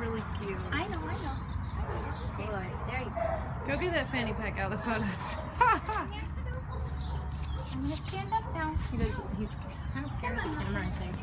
really cute. I know, I know. Good. There you go. Go get that fanny pack out of the photos. I'm gonna stand up now. He does, he's, he's kind of scared of the camera, I think.